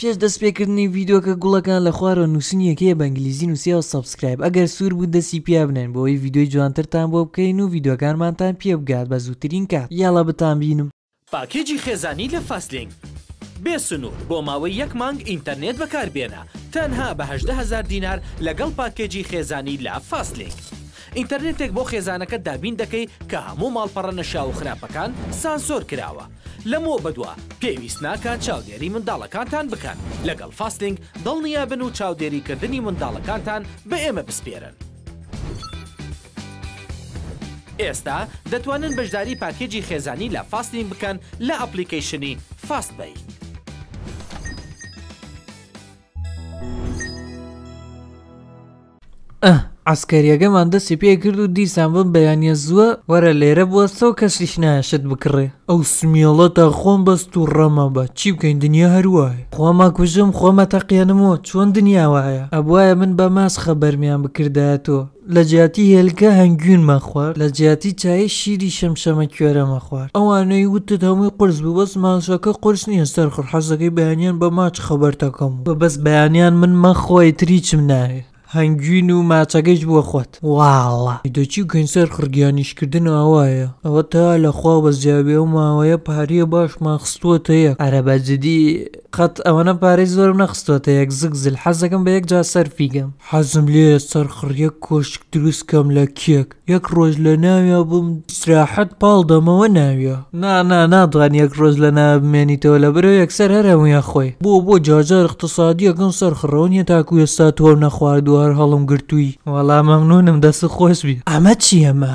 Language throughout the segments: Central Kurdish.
پێش دەست پێکردنی ڤیدۆکە گوڵەکان لە خوارەوە نووسنیەکەیە بە ئنگلیزی نووسیەوە سبسکرایب ئەگەر سوور بوو دەستی پیا بنێن بۆی ڤیدۆی جوانترتان بۆ بکەین و ڤیدۆکانمانتان پێ بگات بە زووترین کات یاڵا بتان بینم. پاکێجی خێزانی لە فاستلینک. بێ سنوور بۆ ماوەی یەک مانگ ئینتەرنێت بەکاربێنە تەنها بە هەژدە هەزار دینار لەگەڵ پاکێجی خێزانی لە فاستلینک. ئینتەرنێتێک بۆ خێزانەکەت دابین دەکەی کە هەموو ماڵپەڕە نەشیاو و خراپەکان سانسۆر کراوە. لەمەوە بەدوا پێویست ناکات چاودێری منداڵەکانتان بکەن. لەگەڵ فاستینگ دڵنیا بن و چاودێری کردنی منداڵەکانتان بە ئێمە بسپێرن. ئێستا دەتوانن بەشداری پاکێجی خێزانی لە فاستینگ بکەن لە ئەپڵیکەیشنی فاست بەی. ئەه عەسکەریەگەمان دەسی پێ کرد و دیسان بەم بەیانیە زووە وەرە لێرە بوەستەوە کەسیش نایە شت بکڕێ. ئەو سمیەڵەتە خۆم بەست و ڕەمە بە چی بکەین دنیا هەر وایە. خۆم ئەکوژم خۆم ئەتەقێنم و چۆن دنیا وایە ئەبوایە من بە ماس خەبەرمیان بکردایەتۆ. لە جیاتی هێلکە هەنگوین مەخوار لە جیاتی چایی شیری شەمشەمە کوێرە مەخوار ئەوانەی وتت هەمووی قورس بوو بەس ماسەکە قورس نیە سەرخڕ حەزەکەی بەیانیان بە ماچ خەوبەرتەکەم و بەس بەیانیان من مە خۆ ئیتر هیچم ناوێ هەنگوین و ماچەگەیش بوە خۆت واڵڵە دەچی گەنج سەر خڕگیانیش کردن ئاوایە ئەوە تا لە خوا بەزیا بێ ئەو ماوەیە پاریە باشمان خستوەتە یەک ئەرە بە جدی قەت ئەوەنە پارەی زۆرم نەخستۆتە یەک زگ زل حەزەکەم بە یەک جا سەرفی گەم حەزم لێیە سەر خڕیەک کۆشک دروست کەم لە کێک یەک ڕۆژ لە ناویا بووم سراحەت پاڵ دەمەوە ناویا نا نا ناتوان یەک ڕۆژ لە ناویا بمێنیتەوە لە بەرەو یەکسەر هەر هەموویە خۆی بۆ بۆ جارجار اقتصادیەکەم سەر خڕەونیە تاکو ئێستا تۆم نەخواردووە هەر هەڵم گرتووی وەڵا مەمنونم دەست خۆش بی ئەمە چیە مە.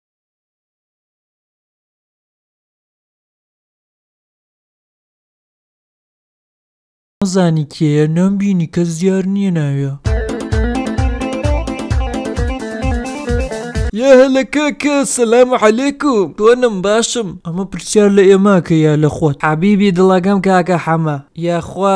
نازانی کێیە نەم بینی کەس دیار نیە ناوێ. یا هەلە کاکە سلام علیکم تۆنم باشم ئەمە پرسیار لە ئێمە کە یا لە خۆت حەبیبی دڵەکەم کاکە حەمە یاخوا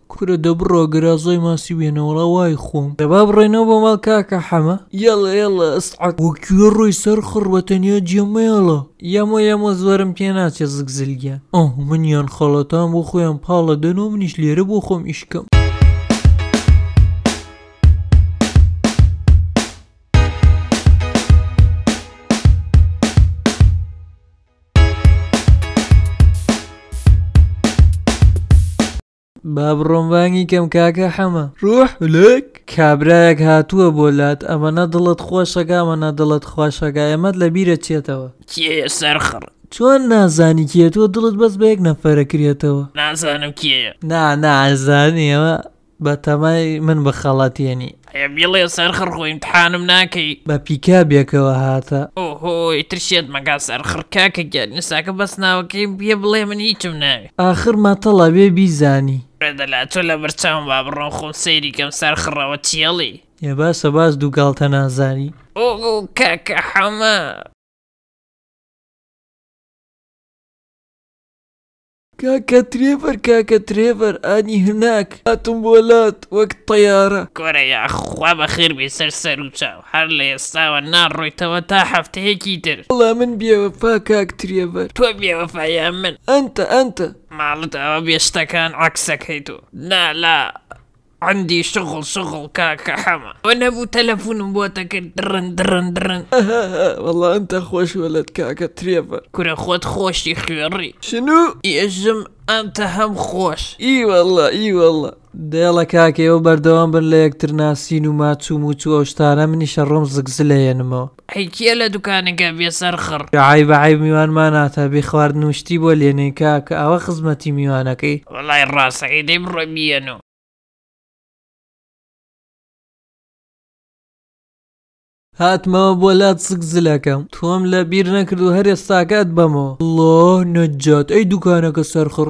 کورە دەبڕۆ گەرازای ماسی بێنە وەڵا وای خۆم. دە با بڕۆینەوە بۆ ماڵ کاکە حەمە. یەڵە یەڵە ئەسعەد وەک کوێ ڕۆی سەر خڕ بە تەنیا جیە مەیەڵە. یەمۆ یەمۆ زۆرم پێ ناچێ زگ زل گیان. ئاه من یان خەڵەتان بۆ خۆیان پاڵە دەن و منیش لێرە بۆ خۆم ئیشکەم. با بڕۆم بانگی کەم کاکە حەمە ڕۆح لەک کابراەک هاتووە بۆ لات ئەمەە دڵت خۆشەکە ئەمەە دڵت خۆشەکە ئەمەد لە بیرە چێتەوە کێ سەرخڕ چۆن نازانی کێتەوە دڵت بەس بە یەک نەفەرە کرێتەوە نازانم کێە نا نازانیەوە بە تەمای من بخەڵەتێنی. ئەیە بیڵێ سەرخڕ خۆ ئیمتحانم ناکەی. بە پیکابێکەوە هاتە. ئۆهۆ ئیتر شێت مەکە سەرخڕ کاکە گیان ئێستاکە بەس ناوەکەیم پێ بڵێ من هیچم ناوێ. ئاخر مەتەڵ ئەبێ بیزانی. ڕێ دەلا تۆ لەبەرچاوم با بڕۆم خۆم سەیری کەم سەرخڕ ئەوە چیەڵی. ئێ باسە باس دوو گاڵتە نازانی. ئۆهۆ کاکە حەمە. کاکە ترێڤەر کاکە ترێڤەر ئانی هناک هاتم بۆ لات وەک تەیارە. کورە یاخوا بەخێر بێی سەر سەرو چاو هەر لە ئێستاوە ناڕۆیتەوە تا هەفتەیەکی تر. وەڵا من بێوەفا کاک ترێڤەر. تۆ بێوەفا یان من. ئەنتە ئەنتە. ماڵت ئەوە بێ شتەکان عەکسەکەی تۆ. نا لا عەندی شغڵ شغڵ کاکە حەمە. ئەوە نەبوو تەلەفونم بۆت ئەکرد درن درن درن. هەهەهە وەڵا ئەنت خۆش وەلەد کاکە ترێڤەر. کورە خۆت خۆشی خوێڕی. شنو؟ ئێژم ئەنت هەم خۆش. ئی وەڵا ئی وەڵا. دێڵە کاکە ئێوە بەردەوام بن لە یەکتر ناسین و ماچ و موچ و ئەوشتانە منیش ئەڕۆم زگزلە یەنمەوە. ئەی کێ لە دوکانەکە بێ سەرخڕ. کە عەیب عەیب میوان ماناتە بی خواردن و شتی بۆ لێنەی کاکە ئاوا خزمەتی میوان ئەکەی. وەڵای ڕاسەکەی دەی بڕۆ بیەنۆ. هاتمەوە بۆ لات سک زلەکەم تۆم لە بیر نەکرد و هەر ئێستاکە ئەتبەمەوە. اللە نەجات ئەی دوکانەکە سەرخڕ.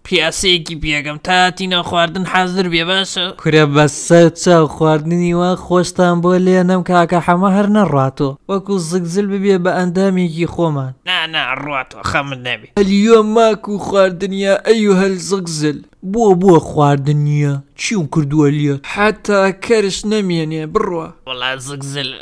پیاسەیەکی پێکەم تا هاتینە خواردن حازر بێ باشە. کورە بەسە چاو خواردنی وا خۆشتان بۆ لێ نەم کاکە حەمە هەر نەڕاتۆ وەکو زگزل ببێ بە ئەندامێکی خۆمان. نا نا ئەڕاتۆ خەمت نەبێ. ئەلیۆ ماکو خواردن یا ئەیوه الزگزل. بۆ بۆ خواردن نیە چیو کردوە لێت حەتا کەرش نەمێنێ بڕۆ. وەڵا زگزلە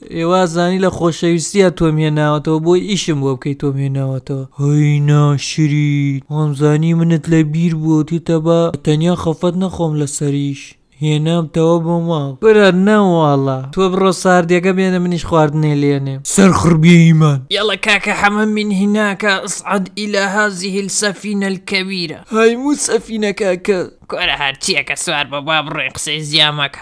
ئێوا زانی لە خۆشەویستیە تۆم هێناوەتەوە بۆی ئیشم بۆ بکەی تۆم هێناوەتەوە هەی ناشرین هەمزانی منت لە بیر بووە تێتە با تەنیا خەفەت نەخۆم لە سەریش هێنام تەوە بۆ ماڵ برا نەواڵە تۆ بڕۆ ساردیەکە بێنە منیش خواردنێ لێنێم سەرخڕ بێ ئیمان. یەڵە کاکە حەمە من هناک اصعد الی هذه السفینە الکبیرە. های موو سەفینە کاکە. کورە هەرچیەکە سوار بە با بڕۆین قسەی زیا مەکە.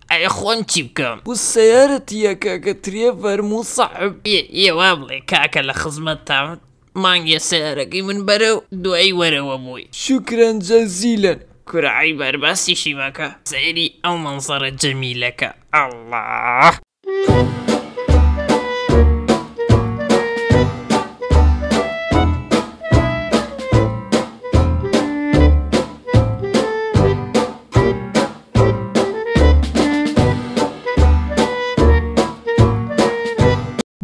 ئەرێ خۆم چی بکەم. بو سەیارەت یە کاکە ترێ ڤەر مو سەحب. ئێ ئێ وابڵێ کاکە لە خزمەتتام. مانگێ سەیارەکەی من بەرە و دوایی وەرەوە بۆی. شکرا جزیلا. کورە عەیبە باسیشی مەکە. سەیری ئەو مەنزەرە جەمیلەکە ئەڵا.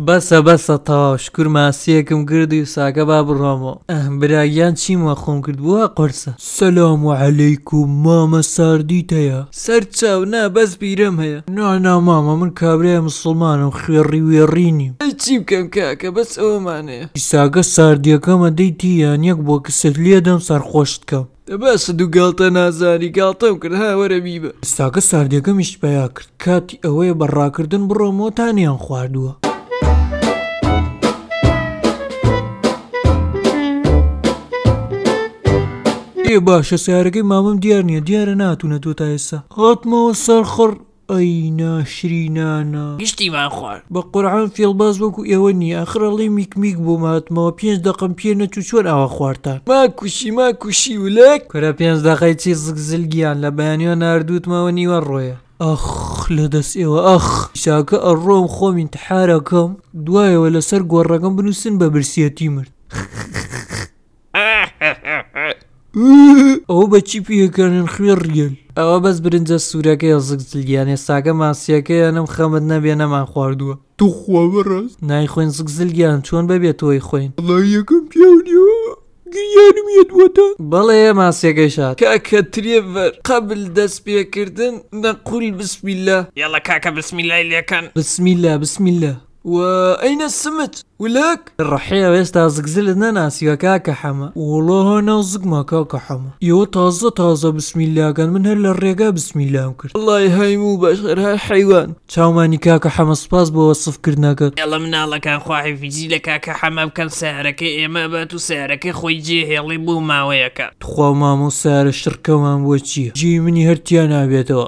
بەسە بەسە تەواو شکور ماسیەکم کردی و ساکە با بڕۆمەوە ئەه براگیان چیم وە خۆم کرد بووە قورسە. سلام علیکم مامە ساردیت هەیە. سەر چاو نا بەس بیرەم هەیە. نا نا مامە من کابرای موسڵمانم خوێڕی وێڕی نیم. ئەی چی بکەم کاکە بەس ئەوەمانەیە. ئیساکە ساردیەکەم ئەدەیتی یان یەک بۆکست لێدەم سەرخۆشت کەم. دە باسە دوو گاڵتە نازانی گاڵتەم کرد ها وەرە بیبە. ئێستاکە ساردیەکەمیشت پەیا کرد کاتی ئەوەیە بە ڕاکردن بڕۆمەوە تا نیان خواردووە. ئێ باشە سەیارەکەی مامم دیار نیە دیارە ناتونەتوە تا ئێستا هاتمەوە سەرخڕ. ئەی ناشرینانە. گشتیمان خوارد. بە قورعان فێڵباز وەکو ئێوە نیە ئاخر ئەڵێی میک میک بۆم هاتمەوە پێنج دەقەم پێ نەچوو چۆن ئاوا خوارتان. ما کوشی ما کوشی ولەک. کورە پێنج دەقەی چی زگ زل گیان لە بەیانیوە ناردووتمەوە نیوە ڕۆیە. ئاخ لە دەست ئێوە ئاخ. ئیساکە ئەڕۆم خۆم ئینتحار ئەکەم. دوایەوە لەسەر گۆڕەکەم بنوسن بە برسیەتی مرد. ئەوە بە چی پێکەنن خوێ ڕیل ئەوە بەس برنجە سوورەکەی زگ زلیان ئێستاگە ماسیەکەیان ئەم خەمت نەبێ نەمان خواردووە توخوا بەڕاست نای خوێن زگ زلیان چۆن بەبێت تۆی خوێن یەکەم پیاونیۆ گریانم یەدوەتە بەڵێ ماسیەکەی شاد کاکە ترێڤەر قبل دەست پێکردن نەقول بسم الله یاڵە کاکە بسم اللە لەکەن بسم اللە بسم اللە و ئەینە سمت ولەک. ڕحێ ئێستا زگ زلت نەناسیوە کاکە حەمە. وەڵا ها ناو زگمە کاکە حەمە. یەوە تازە تازە بسم اللە کەن من هەر لە ڕێگا بسم اللە م کرد. وەڵای هەیموو بەشەر هەر حەیوان. چاومانی کاکە حەمە سوپاس بۆ وەسف کردنەکەت. ئێڵە مناڵەکان خوا حیفیزی لە کاکە حەمە بکەن سەیارەکەی ئێمە بات و سەیارەکەی خۆی جێ هێڵێ بۆ ماوەیەکە. تخوا مامۆ سەیارە شڕکەمان بۆ چیە جێی منی هەر تیا نابێتەوە.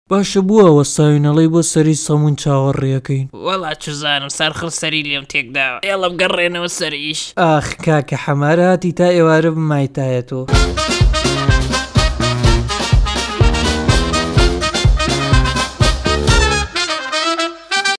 باشە بۆ ئەوە ساوین ئەڵێی بۆ سەری سەمون چاوەڕێ ئەکەین. وەڵا چزانم سەرخڕ سەری لێم تێکداوە ئێڵم گەڕێنەوە سەر ئیش. ئاخ کاکە حەمار هاتی تا ئێوارە بمایتایە تۆ.